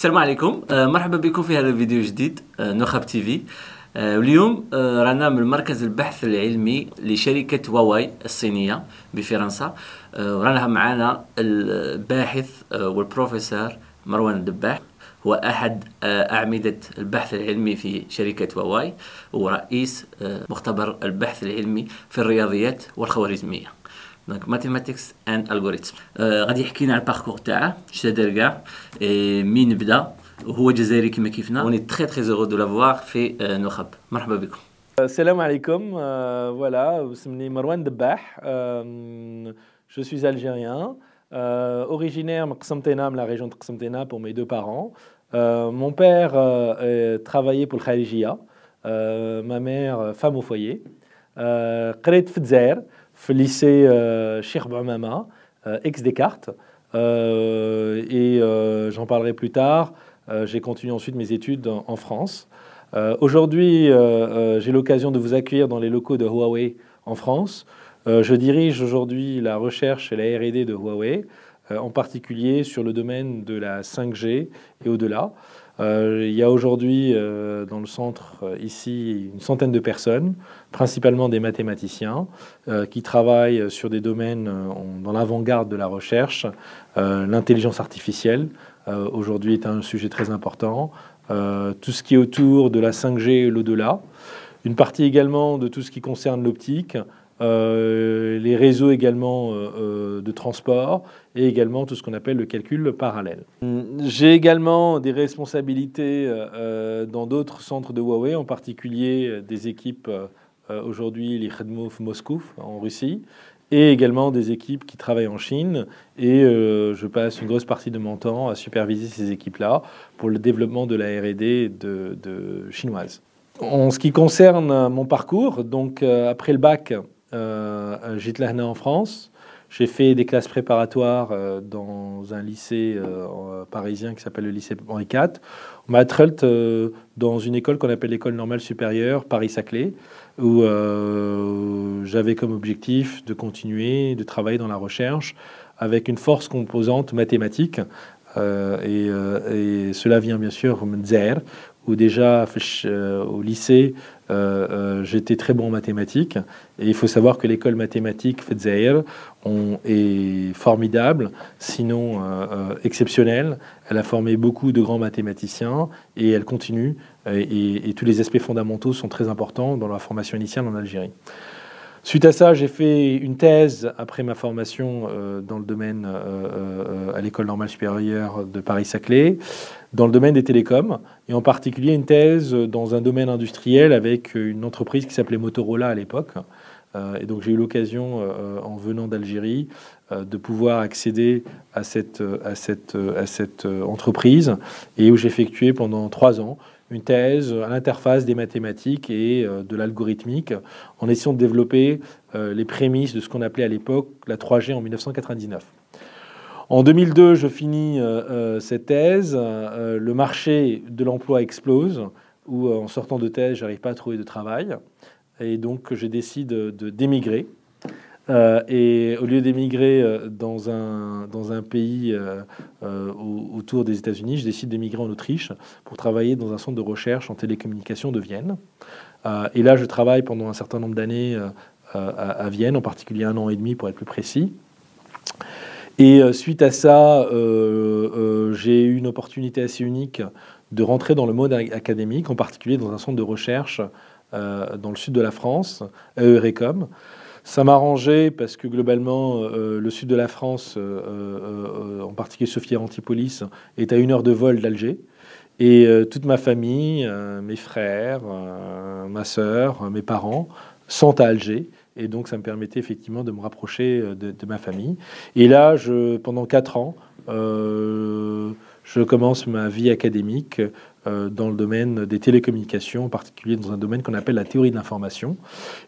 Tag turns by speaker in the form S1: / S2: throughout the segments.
S1: السلام عليكم. آه، مرحبا بكم في هذا الفيديو الجديد آه، نخب تي في. آه، واليوم رانا من مركز البحث العلمي لشركة واواي الصينية بفرنسا. ورانا معنا الباحث والبروفيسور مروان الدباح. هو أحد أعمدة البحث العلمي في شركة واواي ورئيس مختبر البحث العلمي في الرياضيات والخوارزمية. دونك ماثيماتيكس اند الغوريثم غادي يحكي لنا على الباركور تاعه شتا دار كاع مين بدا وهو جزائري كيما كيفنا اوني تري تري زورو دو لافوار في نخب مرحبا بكم
S2: السلام عليكم voilà اسمني مروان دباح je suis algérien euh, originaire de Qsamtena, la région de Qsamtena pour mes deux parents. Euh, mon père euh, travaillait pour le Khalijia, euh, ma mère femme au foyer. Euh, في lycée euh, Cheikh Boumama, euh, ex-Descartes. Euh, et j'en parlerai plus tard. J'ai continué ensuite mes études en, France. Aujourd'hui, j'ai l'occasion de vous accueillir dans les locaux de Huawei en France. je dirige aujourd'hui la recherche et la R&D de Huawei, en particulier sur le domaine de la 5G et au-delà. Euh, il y a aujourd'hui euh, dans le centre euh, ici une centaine de personnes, principalement des mathématiciens, qui travaillent sur des domaines dans l'avant-garde de la recherche. L'intelligence artificielle aujourd'hui est un sujet très important. tout ce qui est autour de la 5G et l'au-delà. Une partie également de tout ce qui concerne l'optique, euh, les réseaux également euh, euh, de transport et également tout ce qu'on appelle le calcul parallèle. J'ai également des responsabilités dans d'autres centres de Huawei, en particulier des équipes aujourd'hui, les Moscou en Russie, et également des équipes qui travaillent en Chine. Et je passe une grosse partie de mon temps à superviser ces équipes-là pour le développement de la R&D de, chinoise. En ce qui concerne mon parcours, donc après le bac, j'étais là en France. J'ai fait des classes préparatoires euh, dans un lycée euh, parisien qui s'appelle le lycée Henri IV. On m'a dans une école qu'on appelle l'école normale supérieure Paris-Saclay, où j'avais comme objectif de continuer de travailler dans la recherche avec une force composante mathématique. Et, cela vient bien sûr de déjà au lycée, euh, euh, j'étais très bon en mathématiques. Et il faut savoir que l'école mathématique Fetzaïr est formidable, sinon euh, exceptionnelle. Elle a formé beaucoup de grands mathématiciens et elle continue. Et, tous les aspects fondamentaux sont très importants dans la formation initiale en Algérie. Suite à ça, j'ai fait une thèse après ma formation dans le domaine à l'école normale supérieure de Paris-Saclay dans le domaine des télécoms, et en particulier une thèse dans un domaine industriel avec une entreprise qui s'appelait Motorola à l'époque. Euh, et donc j'ai eu l'occasion, euh, en venant d'Algérie, euh, de pouvoir accéder à cette entreprise, et où j'ai effectué pendant trois ans une thèse à l'interface des mathématiques et de l'algorithmique, en essayant de développer les prémices de ce qu'on appelait à l'époque la 3G en 1999. En 2002, je finis euh, euh, cette thèse. Euh, le marché de l'emploi explose, où en sortant de thèse, j'arrive pas à trouver de travail. Et donc, je décide de d'émigrer. Et au lieu d'émigrer dans un, dans un pays autour des États-Unis, je décide d'émigrer en Autriche pour travailler dans un centre de recherche en télécommunication de Vienne. et là, je travaille pendant un certain nombre d'années à, Vienne, en particulier un an et demi pour être plus précis. Et suite à ça, j'ai eu une opportunité assez unique de rentrer dans le mode académique, en particulier dans un centre de recherche dans le sud de la France, à Eurecom. Ça m'arrangeait parce que globalement, euh, le sud de la France, euh, euh, en particulier Sophia Antipolis, est à une heure de vol d'Alger. Et toute ma famille, mes frères, ma sœur, mes parents sont à Alger. Et donc, ça me permettait effectivement de me rapprocher de, ma famille. Et là, pendant quatre ans, je commence ma vie académique euh, dans le domaine des télécommunications, en particulier dans un domaine qu'on appelle la théorie de l'information.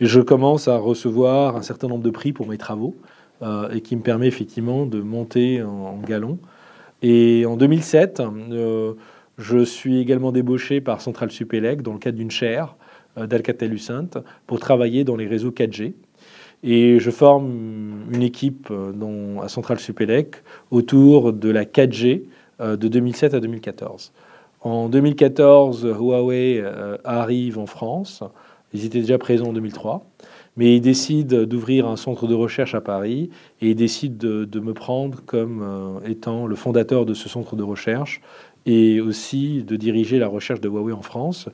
S2: Je commence à recevoir un certain nombre de prix pour mes travaux, euh, et qui me permet effectivement de monter en, galon. Et en 2007, euh, je suis également débauché par Central Supélec dans le cadre d'une chaire d'Alcatel-Lucent pour travailler dans les réseaux 4G. Et je forme une équipe à Central Supélec autour de la 4G de 2007 à 2014. En 2014, Huawei euh, arrive en France. Ils étaient déjà présents en 2003. Mais ils décident d'ouvrir un centre de recherche à Paris et ils décident de, me prendre comme euh, étant le fondateur de ce centre de recherche et aussi de diriger la recherche de Huawei en France.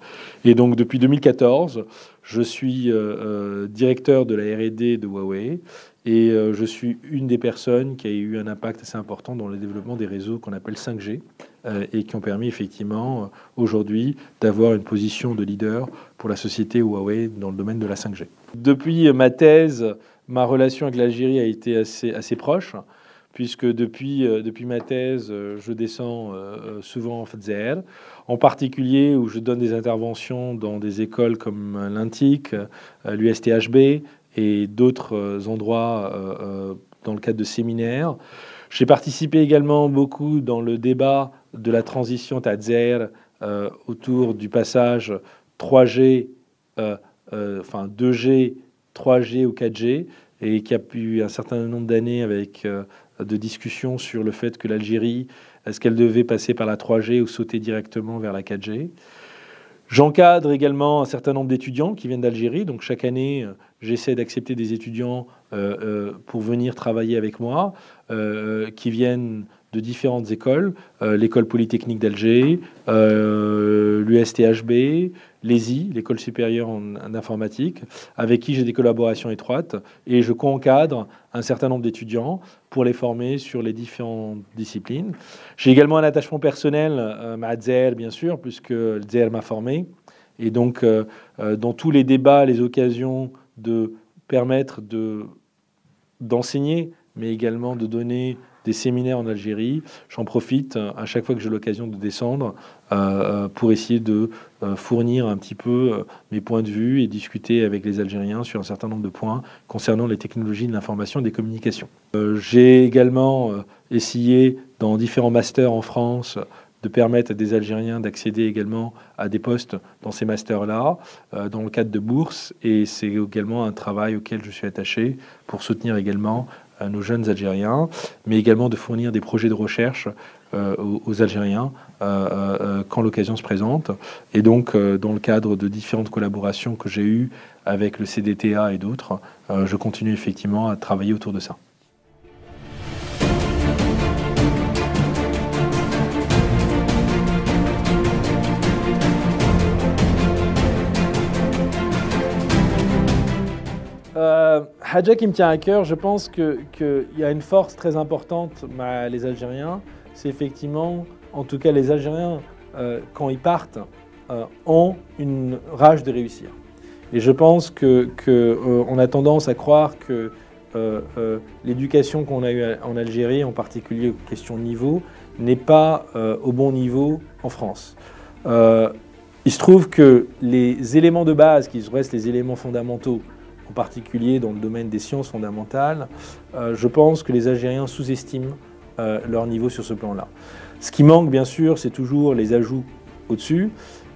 S2: Et donc depuis 2014, je suis euh, directeur de la RD de Huawei et je suis une des personnes qui a eu un impact assez important dans le développement des réseaux qu'on appelle 5G, euh, et qui ont permis effectivement euh, aujourd'hui d'avoir une position de leader pour la société Huawei dans le domaine de la 5G. Depuis ma thèse, ma relation avec l'Algérie a été assez, assez proche puisque depuis, euh, depuis ma thèse, je descends souvent en FZR, en particulier où je donne des interventions dans des écoles comme l'INTIC, l'USTHB et d'autres endroits dans le cadre de séminaires. J'ai participé également beaucoup dans le débat de la transition Tadzer euh, autour du passage 3G, euh, euh, enfin 2G, 3G ou 4G, et qui a eu un certain nombre d'années avec de discussions sur le fait que l'Algérie, est-ce qu'elle devait passer par la 3G ou sauter directement vers la 4G. J'encadre également un certain nombre d'étudiants qui viennent d'Algérie. Donc chaque année, j'essaie d'accepter des étudiants pour venir travailler avec moi, qui viennent de différentes écoles, euh, l'école polytechnique d'Alger, euh, l'USTHB, l'ESI, l'école supérieure en, informatique, avec qui j'ai des collaborations étroites et je co-encadre un certain nombre d'étudiants pour les former sur les différentes disciplines. J'ai également un attachement personnel euh, à Zer, bien sûr, puisque Zer m'a formé. Et donc, dans tous les débats, les occasions de permettre de d'enseigner, mais également de donner des séminaires en Algérie. J'en profite euh, à chaque fois que j'ai l'occasion de descendre euh, euh, pour essayer de fournir un petit peu mes points de vue et discuter avec les Algériens sur un certain nombre de points concernant les technologies de l'information et des communications. j'ai également essayé dans différents masters en France de permettre à des Algériens d'accéder également à des postes dans ces masters-là, dans le cadre de bourses. Et c'est également un travail auquel je suis attaché pour soutenir également à nos jeunes Algériens, mais également de fournir des projets de recherche euh, aux, Algériens euh, euh, quand l'occasion se présente. Et donc, dans le cadre de différentes collaborations que j'ai eues avec le CDTA et d'autres, je continue effectivement à travailler autour de ça. Euh, Hadja qui me tient à cœur, je pense qu'il y a une force très importante, les Algériens, c'est effectivement, en tout cas les Algériens, euh, quand ils partent, euh, ont une rage de réussir. Et je pense qu'on que, a tendance à croire que l'éducation qu'on a eue en Algérie, en particulier aux questions de niveau, n'est pas au bon niveau en France. il se trouve que les éléments de base, qui restent les éléments fondamentaux, en particulier dans le domaine des sciences fondamentales, euh, je pense que les Algériens sous-estiment euh, leur niveau sur ce plan-là. Ce qui manque, bien sûr, c'est toujours les ajouts au-dessus,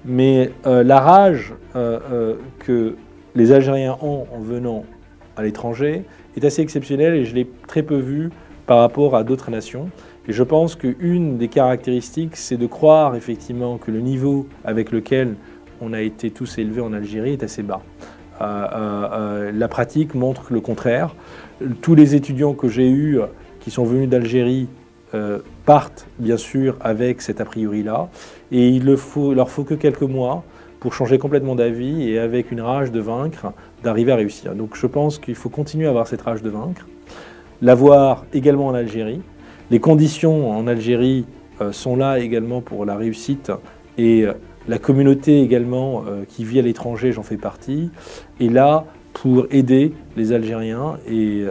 S2: mais euh, la rage que les Algériens ont en venant à l'étranger est assez exceptionnelle et je l'ai très peu vue par rapport à d'autres nations. Et je pense qu'une des caractéristiques, c'est de croire effectivement que le niveau avec lequel on a été tous élevés en Algérie est assez bas. La pratique montre le contraire. Tous les étudiants que j'ai eus qui sont venus d'Algérie partent bien sûr avec cet a priori-là et il leur faut que quelques mois pour changer complètement d'avis et avec une rage de vaincre, d'arriver à réussir. Donc je pense qu'il faut continuer à avoir cette rage de vaincre, l'avoir également en Algérie. Les conditions en Algérie euh, sont là également pour la réussite et euh, la communauté également euh, qui vit à l'étranger, j'en fais partie, est là pour aider les Algériens et,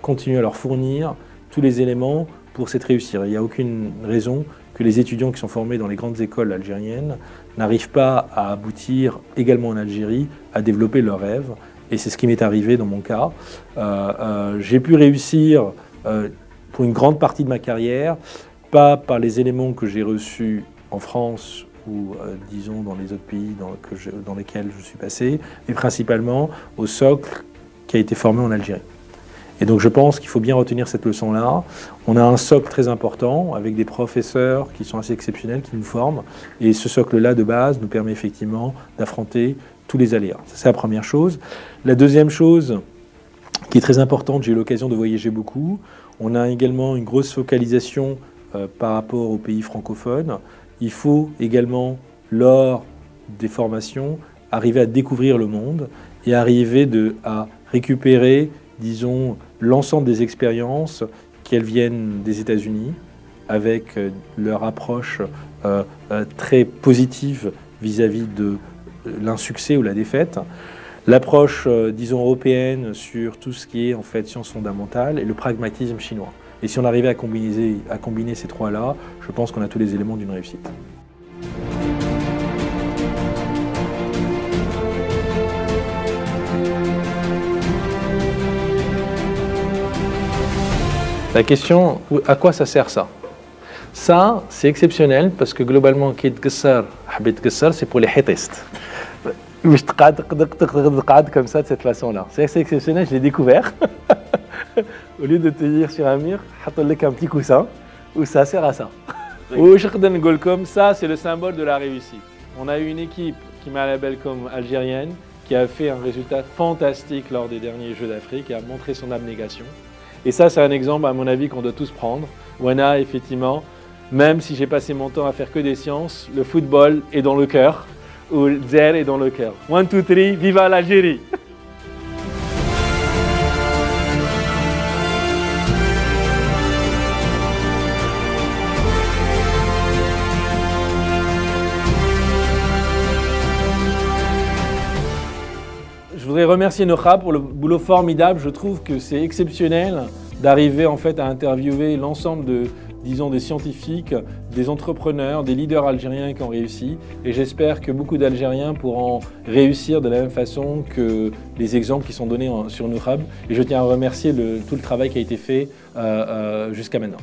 S2: continuer à leur fournir tous les éléments pour cette réussir. Il n'y a aucune raison que les étudiants qui sont formés dans les grandes écoles algériennes n'arrivent pas à aboutir également en Algérie à développer leurs rêves. Et c'est ce qui m'est arrivé dans mon cas. Euh, euh, j'ai pu réussir pour une grande partie de ma carrière, pas par les éléments que j'ai reçus en France ou disons dans les autres pays dans, dans lesquels je suis passé, mais principalement au socle qui a été formé en Algérie. Et donc je pense qu'il faut bien retenir cette leçon-là. On a un socle très important avec des professeurs qui sont assez exceptionnels, qui nous forment. Et ce socle-là de base nous permet effectivement d'affronter tous les aléas. C'est la première chose. La deuxième chose qui est très importante, j'ai eu l'occasion de voyager beaucoup. On a également une grosse focalisation euh, par rapport aux pays francophones. Il faut également, lors des formations, arriver à découvrir le monde et arriver à récupérer, disons, l'ensemble des expériences, qu'elles viennent des États-Unis, avec euh, leur approche euh, euh, très positive vis-à-vis de l'insuccès ou la défaite, l'approche, disons, européenne sur tout ce qui est en fait sciences fondamentales et le pragmatisme chinois. Et si on arrivait à combiner, ces trois-là, je pense qu'on a tous les éléments d'une réussite. La question, à quoi ça sert ça? Ça, c'est exceptionnel parce que globalement, c'est pour les hétistes. comme ça de cette façon-là. C'est exceptionnel, je l'ai découvert. Au lieu de te dire sur un mur, un petit coussin, où ça sert à ça. Ou comme ça, c'est le symbole de la réussite. On a eu une équipe qui m'a la belle comme algérienne, qui a fait un résultat fantastique lors des derniers Jeux d'Afrique et a montré son abnégation. Et ça, c'est un exemple, à mon avis, qu'on doit tous prendre. Wana, effectivement, même si j'ai passé mon temps à faire que des sciences, le football est dans le cœur, ou Zer est dans le cœur. One, two, three, viva l'Algérie voudrais remercier Nocha pour le boulot formidable. Je trouve que c'est exceptionnel d'arriver en fait à interviewer l'ensemble de, disons, des scientifiques, des entrepreneurs, des leaders algériens qui ont réussi. Et j'espère que beaucoup d'Algériens pourront réussir de la même façon que les exemples qui sont donnés sur Nourab. Et je tiens à remercier tout le travail qui a été fait euh, euh, jusqu'à maintenant.